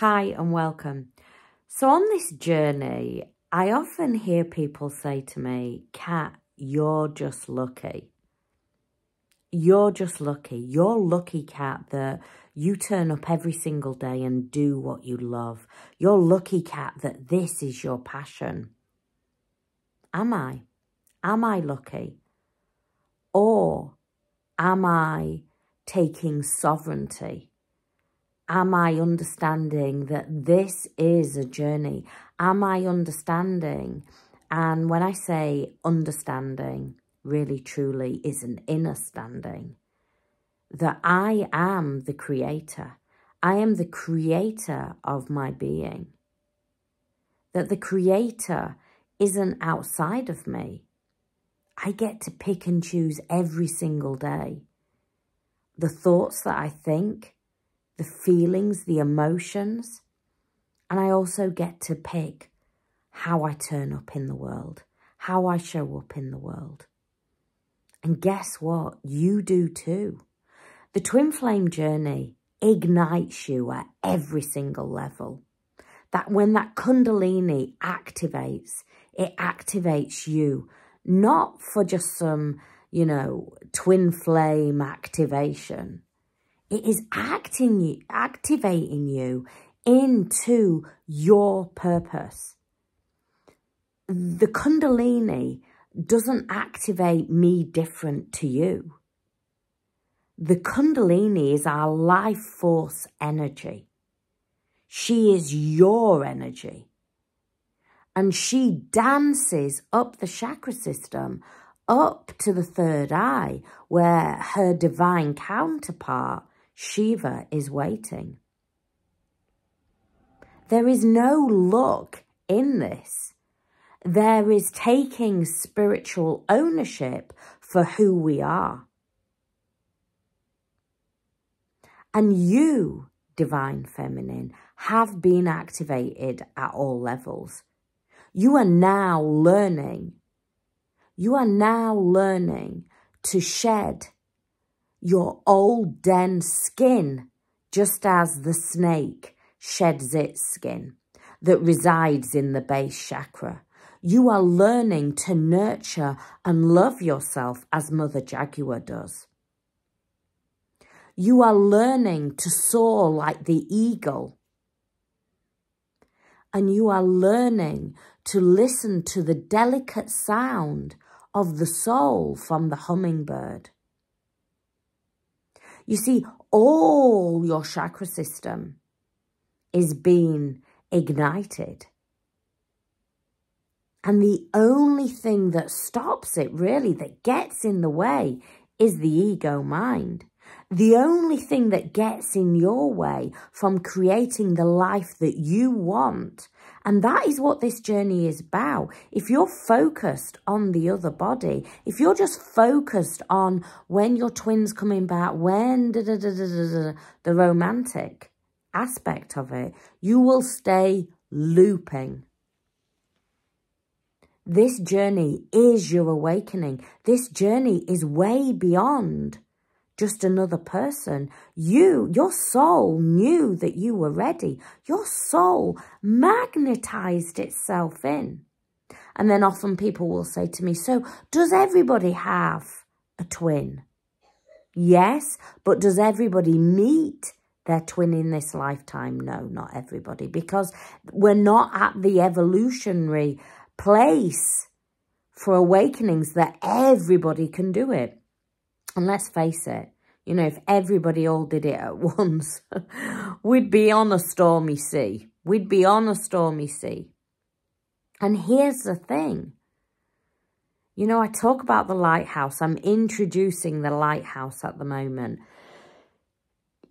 Hi and welcome. So on this journey, I often hear people say to me, Kat, you're just lucky. You're just lucky. You're lucky, Kat, that you turn up every single day and do what you love. You're lucky, Kat, that this is your passion. Am I? Am I lucky? Or am I taking sovereignty? Am I understanding that this is a journey? Am I understanding? And when I say understanding, really truly is an inner standing. That I am the creator. I am the creator of my being. That the creator isn't outside of me. I get to pick and choose every single day. The thoughts that I think, the feelings, the emotions. And I also get to pick how I turn up in the world, how I show up in the world. And guess what? You do too. The twin flame journey ignites you at every single level. That when that kundalini activates, it activates you, not for just some, you know, twin flame activation, it is acting you, activating you into your purpose. The Kundalini doesn't activate me different to you. The Kundalini is our life force energy. She is your energy. And she dances up the chakra system, up to the third eye, where her divine counterpart Shiva is waiting. There is no luck in this. There is taking spiritual ownership for who we are. And you, Divine Feminine, have been activated at all levels. You are now learning. You are now learning to shed your old den skin, just as the snake sheds its skin that resides in the base chakra. You are learning to nurture and love yourself as Mother Jaguar does. You are learning to soar like the eagle. And you are learning to listen to the delicate sound of the soul from the hummingbird. You see, all your chakra system is being ignited. And the only thing that stops it, really, that gets in the way, is the ego mind. The only thing that gets in your way from creating the life that you want, and that is what this journey is about. If you're focused on the other body, if you're just focused on when your twin's coming back, when da, da, da, da, da, da, the romantic aspect of it, you will stay looping. This journey is your awakening. This journey is way beyond just another person. You, your soul knew that you were ready. Your soul magnetized itself in. And then often people will say to me, so does everybody have a twin? Yes, but does everybody meet their twin in this lifetime? No, not everybody, because we're not at the evolutionary place for awakenings that everybody can do it. And let's face it, you know, if everybody all did it at once, we'd be on a stormy sea. We'd be on a stormy sea. And here's the thing. You know, I talk about the lighthouse. I'm introducing the lighthouse at the moment.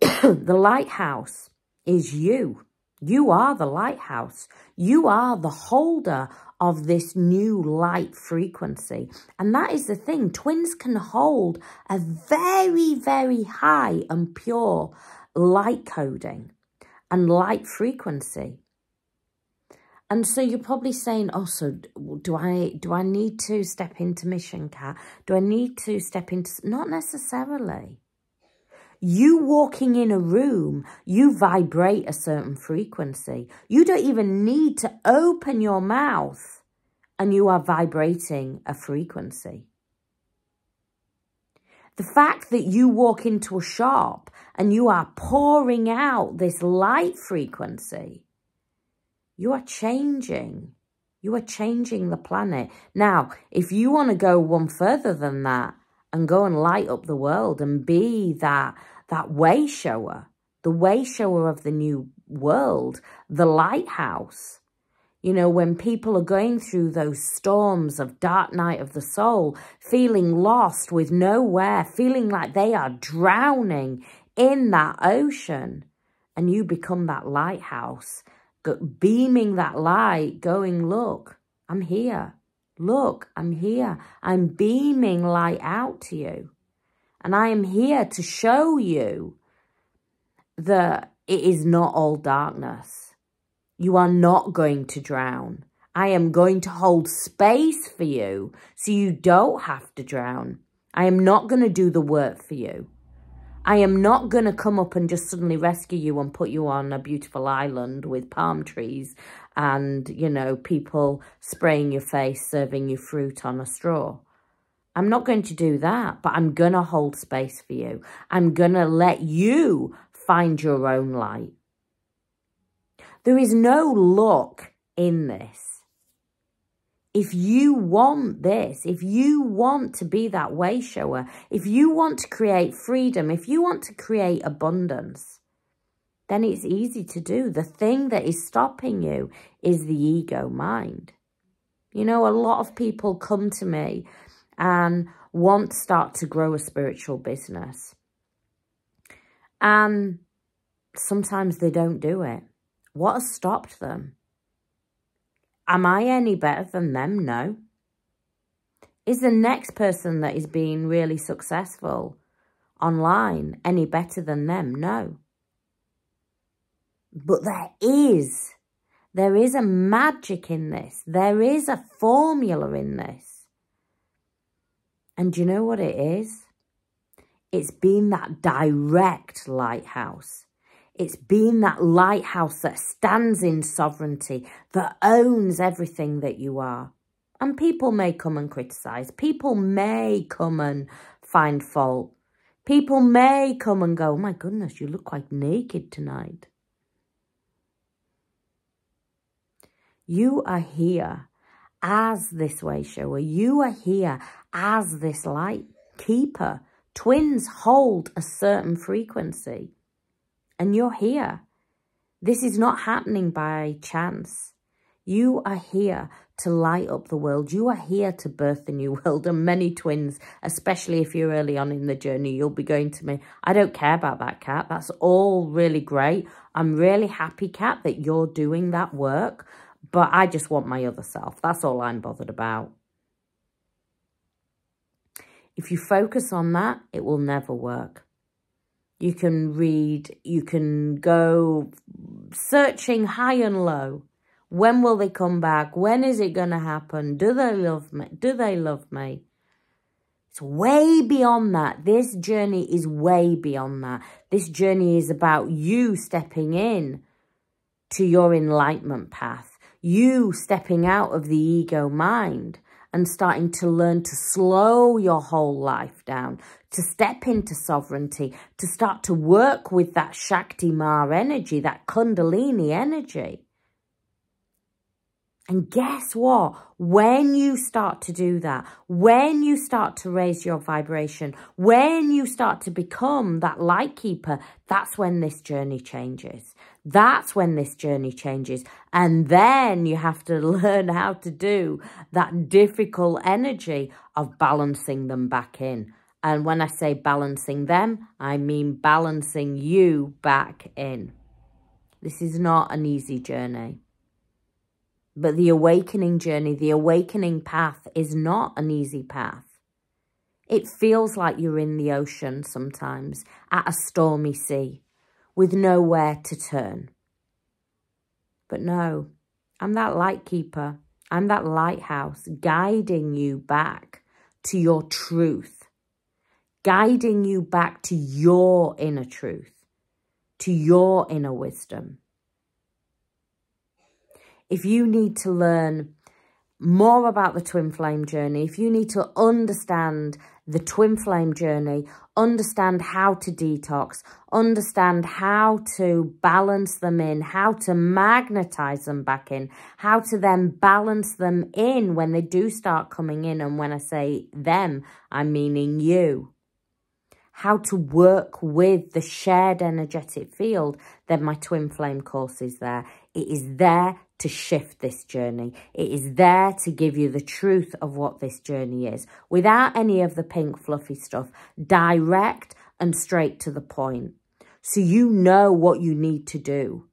the lighthouse is you. You are the lighthouse. You are the holder of this new light frequency. And that is the thing. Twins can hold a very, very high and pure light coding and light frequency. And so you're probably saying, oh, so do I, do I need to step into Mission Cat? Do I need to step into... Not necessarily. You walking in a room, you vibrate a certain frequency. You don't even need to open your mouth and you are vibrating a frequency. The fact that you walk into a shop and you are pouring out this light frequency, you are changing. You are changing the planet. Now, if you want to go one further than that and go and light up the world and be that, that way shower, the way shower of the new world, the lighthouse, you know, when people are going through those storms of dark night of the soul, feeling lost with nowhere, feeling like they are drowning in that ocean, and you become that lighthouse, beaming that light, going, look, I'm here. Look, I'm here. I'm beaming light out to you. And I am here to show you that it is not all darkness you are not going to drown. I am going to hold space for you so you don't have to drown. I am not going to do the work for you. I am not going to come up and just suddenly rescue you and put you on a beautiful island with palm trees and, you know, people spraying your face, serving you fruit on a straw. I'm not going to do that, but I'm going to hold space for you. I'm going to let you find your own light. There is no luck in this. If you want this, if you want to be that way shower, if you want to create freedom, if you want to create abundance, then it's easy to do. The thing that is stopping you is the ego mind. You know, a lot of people come to me and want to start to grow a spiritual business. And sometimes they don't do it. What has stopped them? Am I any better than them? No. Is the next person that is being really successful online any better than them? No. But there is. There is a magic in this. There is a formula in this. And do you know what it is? It's been that direct lighthouse. It's being that lighthouse that stands in sovereignty, that owns everything that you are. And people may come and criticise. People may come and find fault. People may come and go, oh my goodness, you look quite naked tonight. You are here as this way shower. You are here as this light keeper. Twins hold a certain frequency and you're here. This is not happening by chance. You are here to light up the world. You are here to birth the new world. And many twins, especially if you're early on in the journey, you'll be going to me, I don't care about that, Kat. That's all really great. I'm really happy, Kat, that you're doing that work. But I just want my other self. That's all I'm bothered about. If you focus on that, it will never work. You can read, you can go searching high and low. When will they come back? When is it going to happen? Do they love me? Do they love me? It's way beyond that. This journey is way beyond that. This journey is about you stepping in to your enlightenment path. You stepping out of the ego mind and starting to learn to slow your whole life down, to step into sovereignty, to start to work with that Shakti Ma energy, that Kundalini energy. And guess what? When you start to do that, when you start to raise your vibration, when you start to become that light keeper, that's when this journey changes. That's when this journey changes. And then you have to learn how to do that difficult energy of balancing them back in. And when I say balancing them, I mean balancing you back in. This is not an easy journey. But the awakening journey, the awakening path is not an easy path. It feels like you're in the ocean sometimes at a stormy sea with nowhere to turn. But no, I'm that light keeper. I'm that lighthouse guiding you back to your truth, guiding you back to your inner truth, to your inner wisdom. If you need to learn more about the twin flame journey, if you need to understand the twin flame journey, understand how to detox, understand how to balance them in, how to magnetize them back in, how to then balance them in when they do start coming in. And when I say them, I'm meaning you. How to work with the shared energetic field, then my twin flame course is there. It is there to shift this journey. It is there to give you the truth of what this journey is without any of the pink fluffy stuff, direct and straight to the point. So you know what you need to do.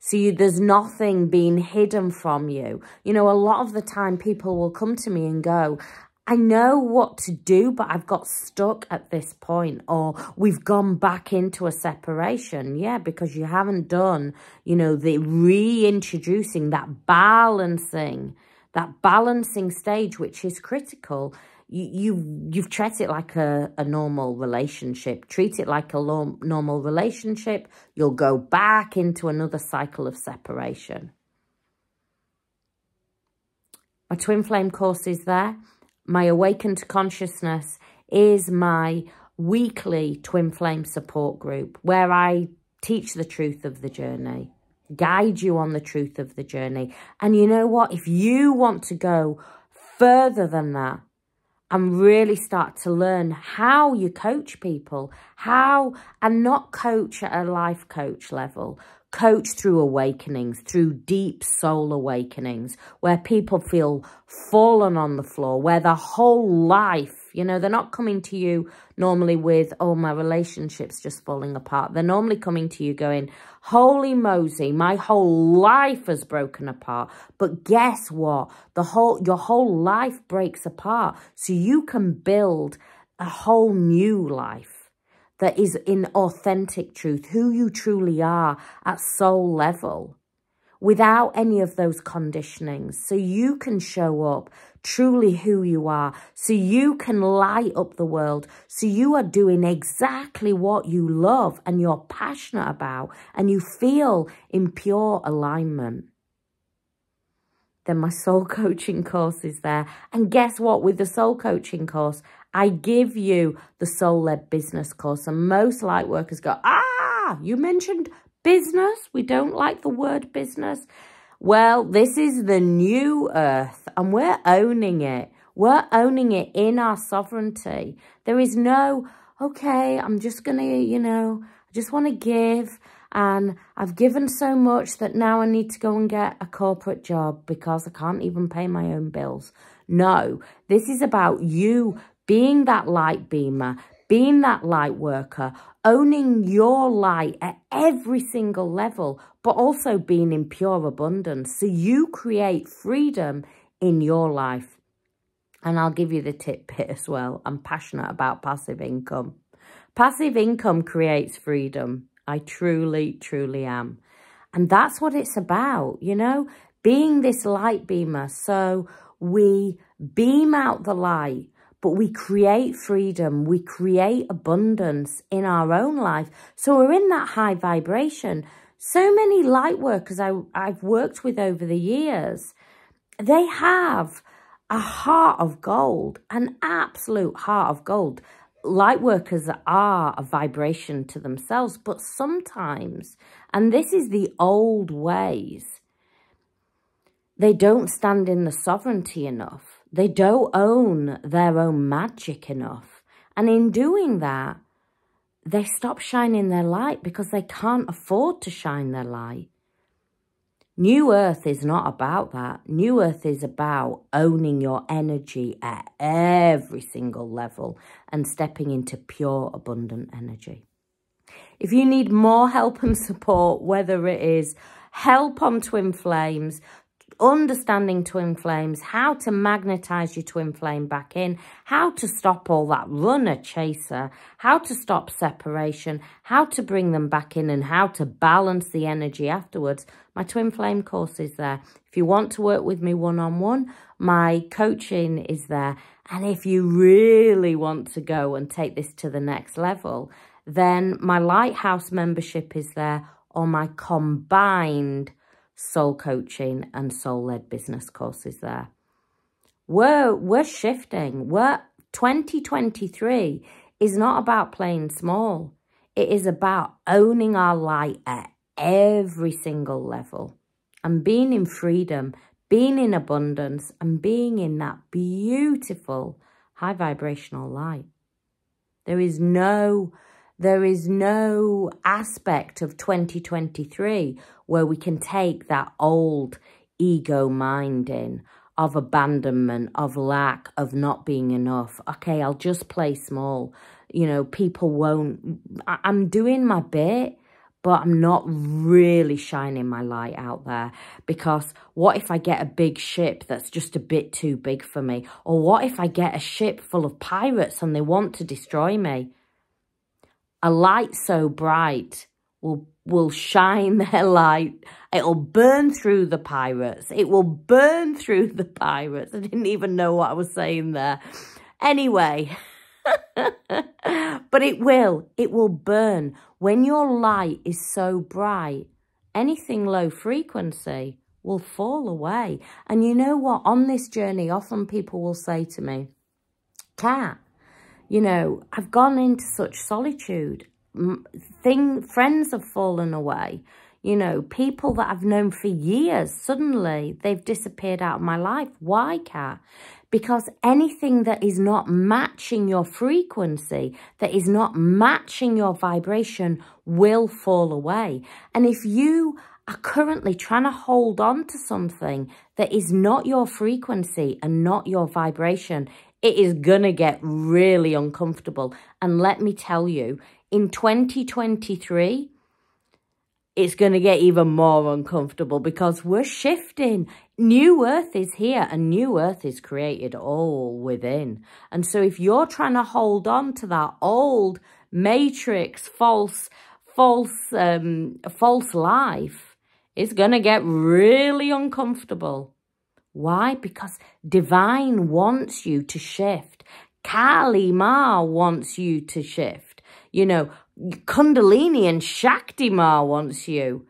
So you, there's nothing being hidden from you. You know, a lot of the time people will come to me and go, I know what to do, but I've got stuck at this point or we've gone back into a separation. Yeah, because you haven't done, you know, the reintroducing that balancing, that balancing stage, which is critical. You, you, you've treated it like a, a normal relationship. Treat it like a normal relationship. You'll go back into another cycle of separation. My twin flame course is there my awakened consciousness is my weekly twin flame support group where I teach the truth of the journey, guide you on the truth of the journey. And you know what? If you want to go further than that and really start to learn how you coach people, how, and not coach at a life coach level, coach through awakenings, through deep soul awakenings, where people feel fallen on the floor, where the whole life, you know, they're not coming to you normally with, oh, my relationship's just falling apart. They're normally coming to you going, holy mosey, my whole life has broken apart. But guess what? The whole, your whole life breaks apart. So you can build a whole new life that is in authentic truth, who you truly are at soul level, without any of those conditionings. So you can show up truly who you are. So you can light up the world. So you are doing exactly what you love and you're passionate about and you feel in pure alignment then my soul coaching course is there. And guess what? With the soul coaching course, I give you the soul-led business course. And most light workers go, ah, you mentioned business. We don't like the word business. Well, this is the new earth and we're owning it. We're owning it in our sovereignty. There is no, okay, I'm just going to, you know, I just want to give and I've given so much that now I need to go and get a corporate job because I can't even pay my own bills. No, this is about you being that light beamer, being that light worker, owning your light at every single level, but also being in pure abundance. So you create freedom in your life. And I'll give you the tip bit as well. I'm passionate about passive income. Passive income creates freedom. I truly, truly am. And that's what it's about, you know, being this light beamer. So we beam out the light, but we create freedom. We create abundance in our own life. So we're in that high vibration. So many light workers I, I've worked with over the years, they have a heart of gold, an absolute heart of gold light workers are a vibration to themselves, but sometimes, and this is the old ways, they don't stand in the sovereignty enough. They don't own their own magic enough. And in doing that, they stop shining their light because they can't afford to shine their light. New Earth is not about that. New Earth is about owning your energy at every single level and stepping into pure, abundant energy. If you need more help and support, whether it is help on Twin Flames, understanding twin flames, how to magnetize your twin flame back in, how to stop all that runner chaser, how to stop separation, how to bring them back in and how to balance the energy afterwards. My twin flame course is there. If you want to work with me one-on-one, -on -one, my coaching is there. And if you really want to go and take this to the next level, then my Lighthouse membership is there or my combined soul coaching and soul-led business courses there. We're, we're shifting. We're 2023 is not about playing small. It is about owning our light at every single level and being in freedom, being in abundance and being in that beautiful high vibrational light. There is no there is no aspect of 2023 where we can take that old ego mind in of abandonment, of lack, of not being enough. Okay, I'll just play small. You know, people won't. I'm doing my bit, but I'm not really shining my light out there because what if I get a big ship that's just a bit too big for me? Or what if I get a ship full of pirates and they want to destroy me? A light so bright will will shine their light. It'll burn through the pirates. It will burn through the pirates. I didn't even know what I was saying there. Anyway, but it will. It will burn. When your light is so bright, anything low frequency will fall away. And you know what? On this journey, often people will say to me, Kat, you know, I've gone into such solitude. Thing, friends have fallen away. You know, people that I've known for years, suddenly they've disappeared out of my life. Why, Kat? Because anything that is not matching your frequency, that is not matching your vibration, will fall away. And if you are currently trying to hold on to something that is not your frequency and not your vibration, it is going to get really uncomfortable. And let me tell you, in 2023, it's going to get even more uncomfortable because we're shifting. New Earth is here and New Earth is created all within. And so if you're trying to hold on to that old matrix, false, false, um, false life, it's going to get really uncomfortable. Why? Because divine wants you to shift. Kali Ma wants you to shift. You know, Kundalini and Shakti Ma wants you.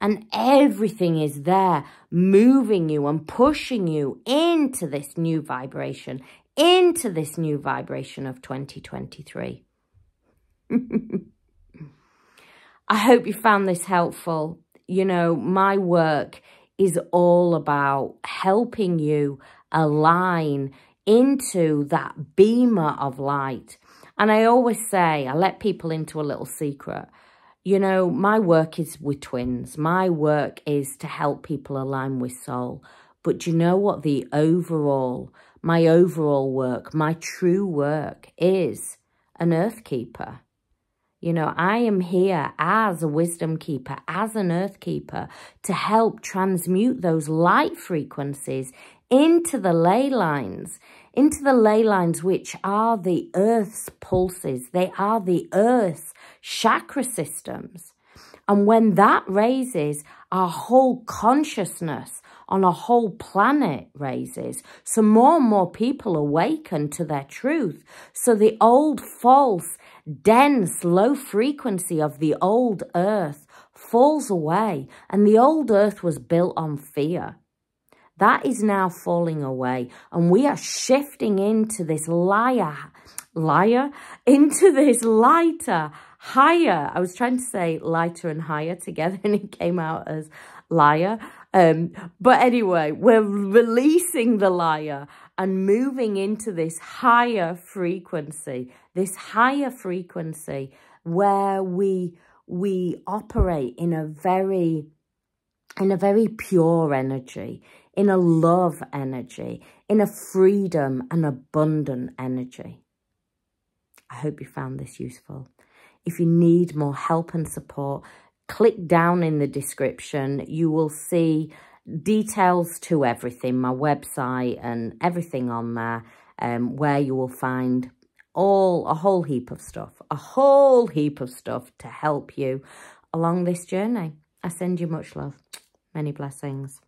And everything is there moving you and pushing you into this new vibration, into this new vibration of 2023. I hope you found this helpful. You know, my work is all about helping you align into that beamer of light. And I always say, I let people into a little secret. You know, my work is with twins. My work is to help people align with soul. But do you know what the overall, my overall work, my true work is? An earth keeper. You know, I am here as a wisdom keeper, as an earth keeper, to help transmute those light frequencies into the ley lines, into the ley lines which are the earth's pulses. They are the earth's chakra systems. And when that raises, our whole consciousness on a whole planet raises. So more and more people awaken to their truth. So the old false dense, low frequency of the old earth falls away, and the old earth was built on fear. That is now falling away, and we are shifting into this liar, liar, into this lighter, higher. I was trying to say lighter and higher together, and it came out as liar. Um, but anyway, we're releasing the liar and moving into this higher frequency, this higher frequency where we we operate in a very in a very pure energy, in a love energy, in a freedom and abundant energy. I hope you found this useful. If you need more help and support, click down in the description. You will see details to everything, my website and everything on there, um, where you will find all, a whole heap of stuff, a whole heap of stuff to help you along this journey. I send you much love. Many blessings.